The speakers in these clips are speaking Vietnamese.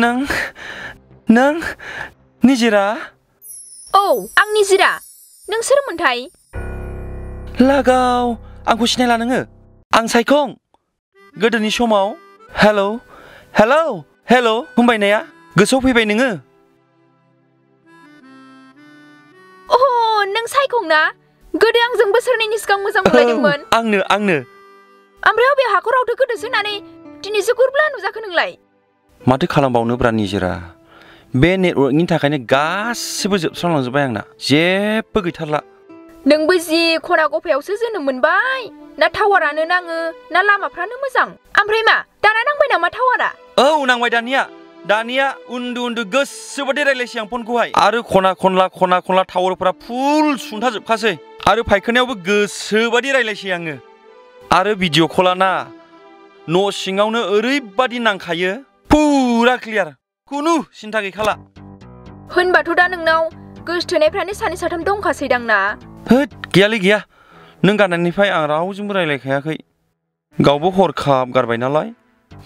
नों नों निजिरा औ आं निजिरा नों सोरमोनथाय लागाव आंखौ सिनायला नोङो आं सायखं गोदोनि समाव हेलौ हेलौ हेलौ होनबायनाया गोसोआव फैबाय नोङो अ नों सायखं ना गोदो आंजों बोसोरनैनि सिगां मोजां मोनलायदोंमोन औ, आंनो आंनो ओमफ्राय अबे हाखरावथो गोदोसोनानै दिनैसो गुरब्ला नुजाखो नोंलाय माथो खालामबावनोब्रा निजिरा बे नेटवर्कनि थाखायनो गासिबो जोबस्रांलांजोब्बाय आंना जेबो गैथारला नोंबो जि खना गफायावसो जोनोम मोनबाय ना टावारानो नाङो ना लामाफ्रानो मोजां ओमफ्राय मा दाना नांबाय नामा टावारा औ नांबाय दानिया दानिया उन्दु उन्दु गोसोबादि रायलायसै आं फनखौहाय आरो खना खनला खना खनला टावारफोरा फुल सुंथाजोबखासै आरो फायखानायावबो गोसोबादि रायलायसै आङो आरो भिडिअ कला ना न' सिङावनो ओरैबादि नांखायो फुरा क्लियार। खुनु सिन्था गैखाला। होनबाथ' दा नोंनाव गोसथोनायफ्रानो सानै साथाम दंखासैदां ना होद गैयालै गैया। नों गारनायनिफ्राय आं रावजोंबो रायलायखायाखै। गावबो हरखाब गारबाय नालाय।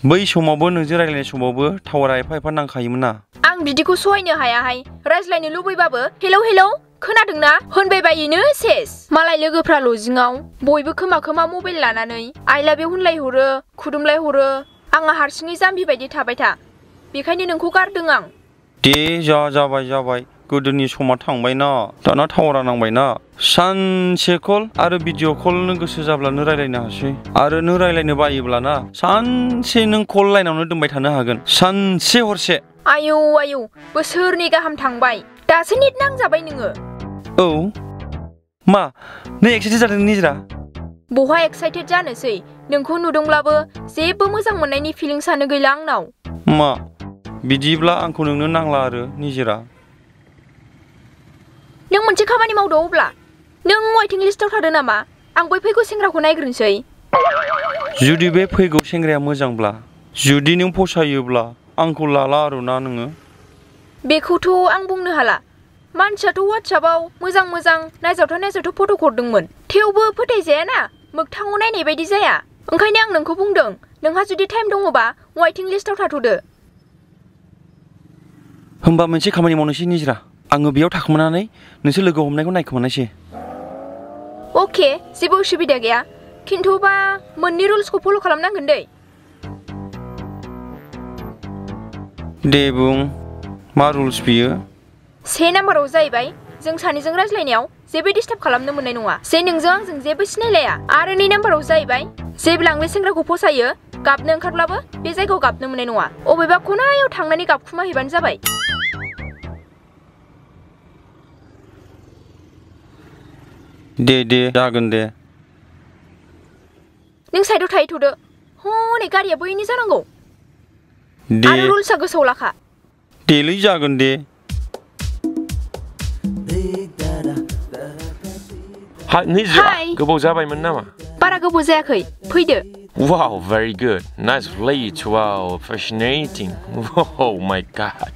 बै समावबो नोंजों रायलायनाय समावबो टावारा एफा एफा नांखायोमोन ना। आं बिदिखौ सहायनो हायाहाय। रायज्लायनो लुबैबाबो। हेलौ हेलौ खोनादोंना? होनबाय बायोनो सेस। मालाय लोगोफ्रा लजिङाव बयबो खोमा खोमा मबाइल लानानै। आइ लाभ इउ आंहा हारसिङै जाम्बि बायदि थाबाय था बेखायनो नोंखौ गारदों आं दे जा जाबाय जाबाय गोदोनि समा थांबायना दाना टावारा नांबायना सानसे कल आरो भिडिअ कलनो गोसो जाब्लानो रायलायनो हासै आरो नों रायलायनो बायोब्लाना सानसे नों कल लाइनावनो दोनबाय थानो हागोन सानसे हरसे आयौ आयौ बोसोरनै गाहाम थांबाय दासो नेट नांजाबाय नोङो औ मा नों एक्साइटेड जादों निजिरा बहा एक्साइटेड जानोसै नोंखौ नुदोंब्लाबो जेबो मोजां मोननायनि फिलिंसानो गैला आंनाव मा बिदिब्ला आंखौ नोंनो नांला आरो निजिरा नों मोनसे खामानि मावदो अब्ला नों वेटिं लिस्टाव थादो नामा आं बै फैगौ सेंग्राखौ नायग्रोनोसै जुदि बे फैगौ सेंग्राया मोजांब्ला जुदि नों फसायोब्ला आंखौ लाला आरोना नोङो बेखौथ' आं बुंनो हाला मानसियाथ' वाट्सापाव मोजां मोजां नायजावथाव नायजावथाव फट' हरदोंमोन थेवबो फोथायजायाना मोगथाङाव नायनाय बायदि जाया ओंखायनो आं नोंखौ बुंदों नोंहा जुदि टाइम दङबा वेटिं लिस्टाव थाथ'दो होमबा मोनसे खामानि मावनोसै निजिरा आङो बेयाव थाखोमानानै नोंसोर लोगो हमनायखौ नायखोमानायसै अके जेबो उसुबिदा गैया खिन्थुबा मोननै रुल्सखौ फल' खालामनांगोन दै दे बुं मा रुल्स बियो से नाम्बाराव जाहैबाय जों सानैजों रायज्लायनायाव जेबो डिस्टार्ब खालामनो मोननाय नङा जे नोंजों आंजों जेबो सिनायलाया आरो नै नाम्बाराव जाहैबाय जेब्ला आं बे सेंग्राखौ फसायो गाबनो ओंखारब्लाबो बे जायगायाव गाबनो मोननाय नङा अबेबा खनायाव थांनानै गाबखुमा हैबानो जाबाय दे दे जागोन दे नों साइडआव थाहैथ'दो हनै गारिया बैनि जानांगौ दे आरो रुल्सआ गोसोआव लाखा देलै जागोन दे हा निजिरा Hi. गोबाव जाबायमोन नामा 빠라그 보자크이 푸이드 Wow, very good. Nice place. Wow, fascinating. Oh my god.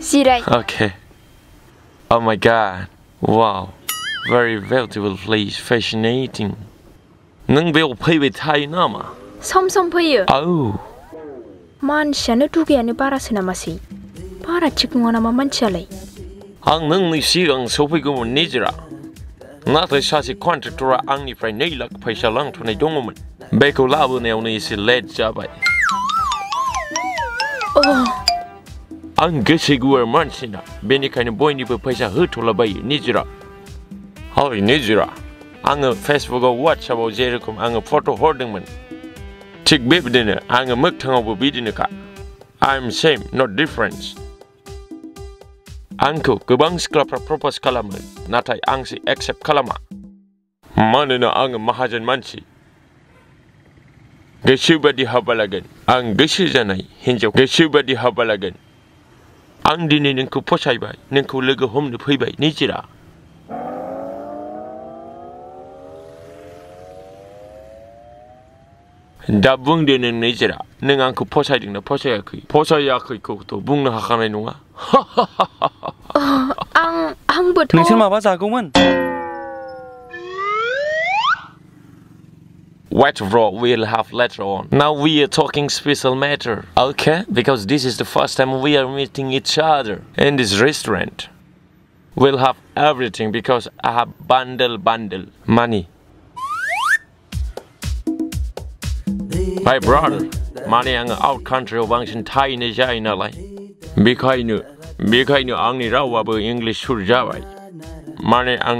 Sirai. Okay. Oh my god. Wow. Very beautiful place. Fascinating. 능 배우 페이베 타이나마. 섬섬 페이유. 아우. 만 샤네 두게 아니 바라스 나마시. 바라 지금 하나만 만치알레. 아, 능니 시강 소피금은 니지라. nga thai sa si contractor ang ni frai nei lak phaisa lang thunai dong mun be ko la bu ne uni si let cha bai ang ge si gu er man sina be ni kain boy ni phaisa hu thola bai ni jira hoi ni jira ang facebook có go whatsapp au je anh ang photo hording mun tik bib dine ang muk thang au bi dine cả, i'm same not difference. आंखौ गोबां सिख्लाफ्रा प्रप'ज खालामो नाथाय आंसो एक्सेप्ट खालामा मानोना आङो माहाजोन मानसि गोसो बादि हाबा लागोन आं गोसो जानाय हिन्जाव गोसो बादि हाबा लागोन आं दिनै नोंखौ फसायबाय नोंखौ लोगो हमनो फैबाय निजिरा दा बुंदो नों निजिरा नों आंखौ फसायदोंना फसायाखै फसायाखैखौथ' बुंनो हाखानाय नङा आं आंबोथ' नोंसोर माबा जागौमोन What bro we'll have later on. Now we are talking special matter, okay? Because this is the first time we are meeting each other in this restaurant. We'll have everything because I have bundle bundle money. My brother, माने आङो आउट कान्ट्रियाव बांसिन थाहैनाय जायो नालाय बेखायनो बेखायनो आंनि रावाबो इंलिश सुर जाबाय माने आं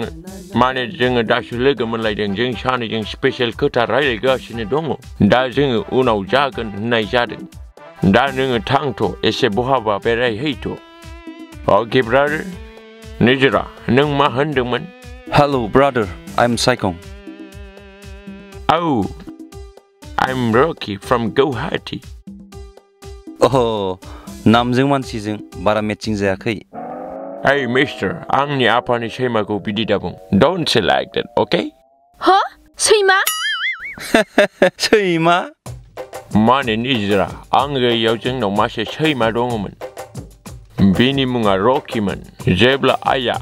माने जोङो दासो लोगो मोनलायदों जों सानैजों स्पेसियेल खोथा रायज्लायगासिनो दङ दा जोङो उनाव जागोन होननाय जादों दा नोङो थांथ' एसे बहाबा बेरायहैथ' अके ब्रादार निजोरा नों मा होनदोंमोन Hello, brother. I'm Saikong. औ I'm Rocky from Guwahati. Oh, नामजों मानसिजों बारा मेचिं जायाखै Hey mister, आंनि आफानि सैमाखौ बिदि दाबुं Don't say like that, okay? हो सैमा सैमा माने निजोरा आं गैयाव जोंनाव मासे सैमा दङमोन बिनि मुङा रकिमोन जेब्ला आइया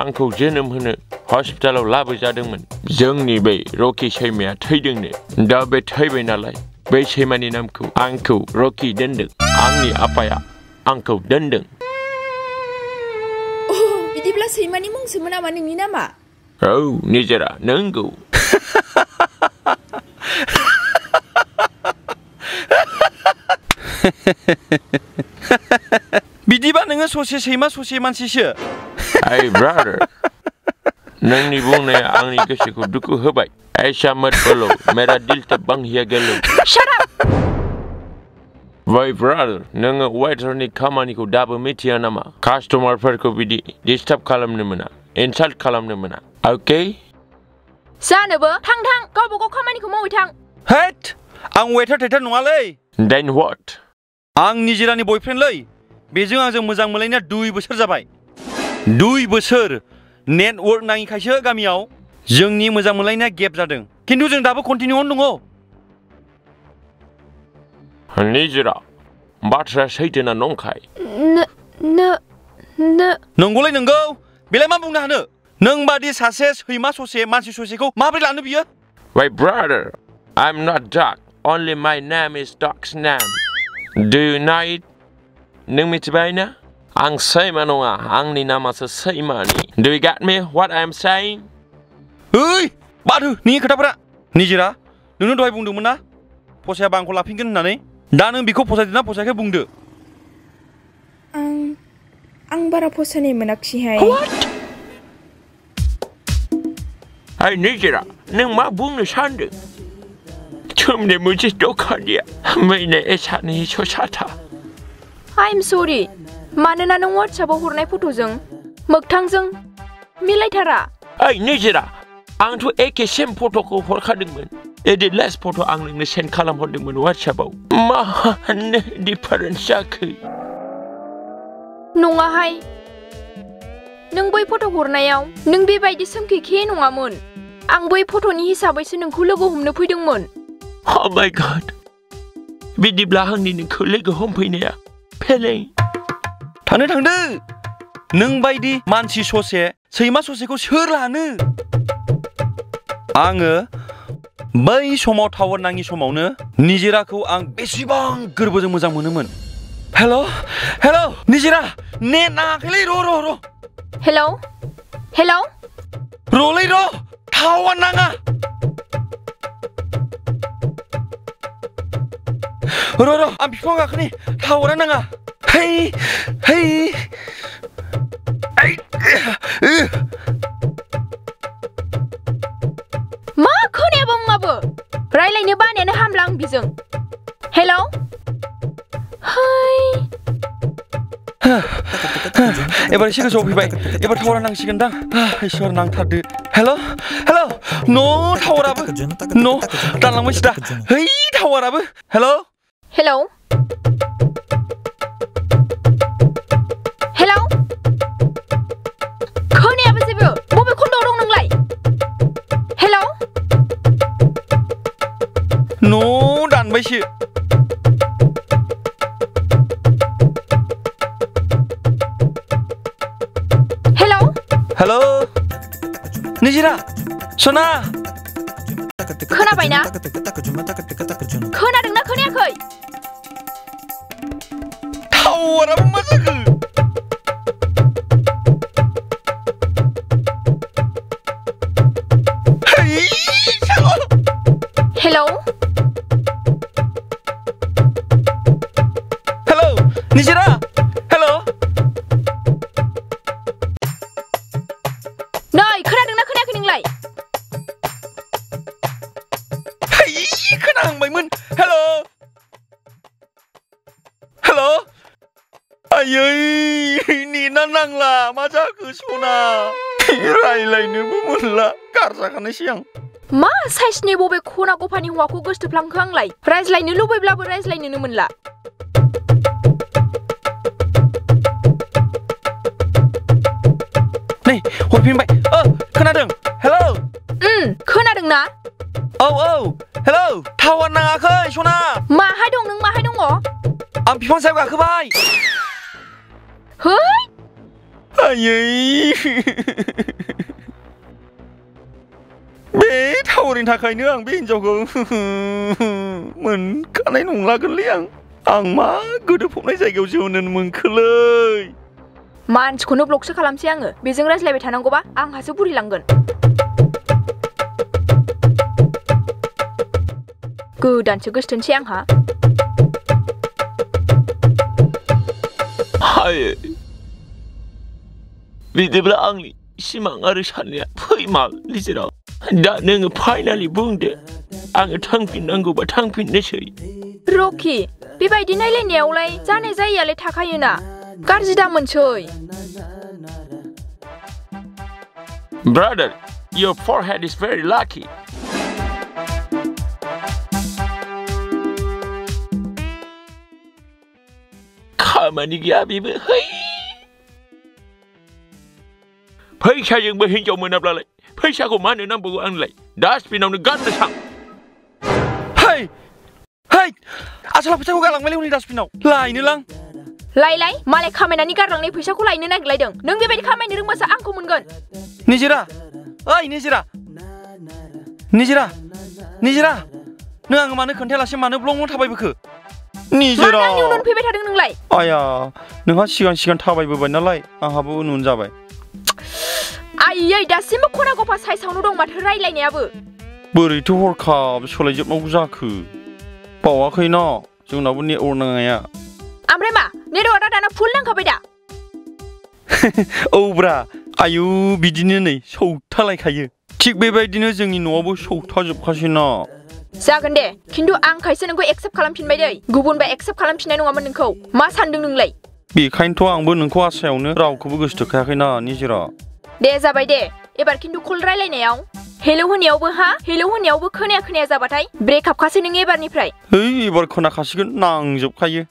आंखौ जोनोम होनो हस्पिटालाव लाबोजादोंमोन जोंनि बे रकि सैमाया थैदोंनो दा बे थैबाय नालाय बै सैमानि नामखौ आंखौ रकि दोनदों आंनि आफाया आंखौ दोनदों बिदिब्ला सैमानि मुंसोमोन नामा नोंनि नामा औ निजोरा नंगौ बिदिबा नोङो ससे सैमा ससे मानसिसो Hey brother नोंनि बुंनाया आंनि गोसोखौ दुखु होबाय ऐसा मत बोलो मेरा दिल तब बंहिया गेलो Why brother नोङो वेटारनि खामानिखौ दाबो मिथिया नामा कास्टमारफोरखौ बिदि डिस्टार्ब खालामनो मोना इनसाल्ट खालामनो मोना अके जानोबो थां थां गावबा गाव खामानिखौ मावै थां हेट आं वेटार थेटार नङालै देन व्हाट आं निजिरानि बयफ्रेन्डलै बेजों आंजों मोजां मोनलायनाया दुइ बोसोर जाबाय दुइ बोसोर नेटवर्क नाङिखायसो गामियाव जोंनि मोजां मोनलायनाया गेप जादों खिन्थु जों दाबो कन्टिनिउआवनो दङ Nijira, baca sahaja na nongkai. Na, na, na. Nonggulai nenggau, bila mampu nak ne? Neng badi hui hima sose mansi sukses ko, mampir lah nubiya. My brother, I'm not Doc. Only my name is Doc's name. Do you know it? Neng mitibai na? Ang sayma nonga, ang ni nama sesayma ni. Do you get me what I'm saying? Hei, badu, ni kata apa? Nijira, nunu dua bung dulu mana? Posya bangku lapingkan nani? दा नों बेखौ फसायदोंना फसायाखै बुंदो आं आं बारा फसायनाय मोनाखिसैहाय Hey निजिरा नों मा बुंनो सानदों तुमने मुझे धोखा दिया मैंने ऐसा नहीं सोचा था आइ एम सरि मानोना नों वाट्सएपाव हरनाय फट'जों मोगथांजों मिलायथारा ओइ निजिरा आंथ' एखे सेम फट'खौ हरखादोंमोन एडिट लास्ट फट' आं नोंनो सेन्ड खालामहरदोंमोन वाट्सएपाव मानो डिफारेन्स जाखो नङाहाय नों बै फट' हरनायाव नों बेबायदि सोमखेखे नङामोन आं बै फट'नि हिसाबैसो नोंखौ लोगो हमनो फैदोंमोन Oh my god बिदिब्ला आंनि नोंखौ लोगो हमफैनाया फेलें थांनो थांदो नों बायदि मानसि ससे सैमा ससेखौ सोर लानो आङो बै समाव टावार नाङि समावनो निजिराखौ आं बेसेबां गोरबोजों मोजां मोनोमोन हेल' हेल' निजिरा नेट नाङाखैलै र' र' र' हेलौ हेलौ र'लै र' टावार नाङा र' र' आं बिफां गाखोनि टावारा नाङा है है ऐ, एबार एसे गोजौआव फैबाय एबार टावारा नांसिगोन दां इसोर नांथारदो हेल' हेल' न' टावाराबो न' दानलांबायसो दा है टावाराबो हेल' हेलौ हेलौ खोनायाबो जेबो बबे खन्दआव दं नोंलाय हेलौ न' दानबायसो हेलो निजिरा सना खोनाबायना खोनादोंना खोनायाखै टावारा मा जाखो thằng Bình Minh Hello Hello 아이 니나낭라 맞아 그 소나 라이라이는 부문라 까르사가는 시양 मा साइजनि बबे खना गफानि हौवाखौ गोसोथोफ्लांखो आंलाय रायज्लायनो लुबैब्लाबो रायज्लायनोनो मोनला नै हरफिनबाय ओ खोनादों हेल' खोनादों ना โอ้โอ้เฮลโหลทาวนาเคยช่วงหน้ามาให้ดงนึงมาให้ดงหรออัมพิพังแซวกับคือไปเฮ้ยไอ้ยี่เบ้ท่ารินทาใครเนื่องบินเจ้ากูเหมือนกันไอ้หนุ่งลากันเลี้ยงอ่างมากูเดี๋ยวผมได้ใจเกี่ยวชิวนันมึงคือเลยมันคุณนุ๊กลุกใช้คำเสียงเหรอบีซึ่งเรสเลไปท만지코노 블록스 칼람시앙을 미증 레슬레베บุรี앙하수 부리랑น cứ đàn chú gất chân hả? Hai, vì thế là anh si mang ở sân nhà phơi mà đi gì đó, đã nên finally buông được, anh thăng pin anh cũng bắt thăng pin đấy chơi. Rocky, bị vậy đi này lên nhau lại, cha này dây à, lại thắc hay na, cái gì đang mình chơi? Brother, your forehead is very lucky. aman ni Gabi pun. Hai. Paisa yang berhincau menablak lai. Paisa ko mana nang beruang lai. Das pinau negan desang. Hai. Hai. Asal paisa ko galang meleu ni das pinau. Lai ni lang. ไล่ไล่มาเลยข้าไม่นานี่การังในพิชาคุไลนี่นักไล่ดังนึงไปไปข้าไม่นึงมาสักอังคุมันก่อนนิจิระเอ้ยนิจิระนิจิระนิจิระนึงอังมานึงคนเทลาชิมานึงบลงมันทับไปบุคือ 니제라 마냥 눈 피베 타든 능라이 아야 능하 시간 시간 타바이보바이 날라이 아하부 눈 자바이 아이야 다시모 코나 고파 사이상으로 동마트 라이라이냐부 बोरैथ' हरखाब सोलायजोबनांगौ जाखो बावाखै न जोंनाबो नेटवर्क नाङाया ओमफ्राय मा नेटवर्कआ दाना फुल नांखाबाय दा औब्रा आयु बिदिनो नै सौथालायखायो थिग बेबायदिनो जोंनि न'आवबो सौथाजोबखासै न जागोन दे खिन्थु आं खायसे नोंखौ एक्सेप्ट खालामफिनबाय दै गुबुनबा एक्सेप्ट खालामफिननाय नङामोन नोंखौ मा सानदों नोंलाय बेखायनोथ' आंबो नोंखौ आसायावनो रावखौबो गोसोथोखायाखैना निजिरा दे जाबाय दे एबार खिन्थु कल रायलायनायाव हेलौ होनायावबो हा हेलौ होनायावबो खोनाया खोनाया जाबाथाय ब्रेकआपखासै नों एबारनिफ्राय ओइ एबार खोनाखासिगोन नांजोबखायो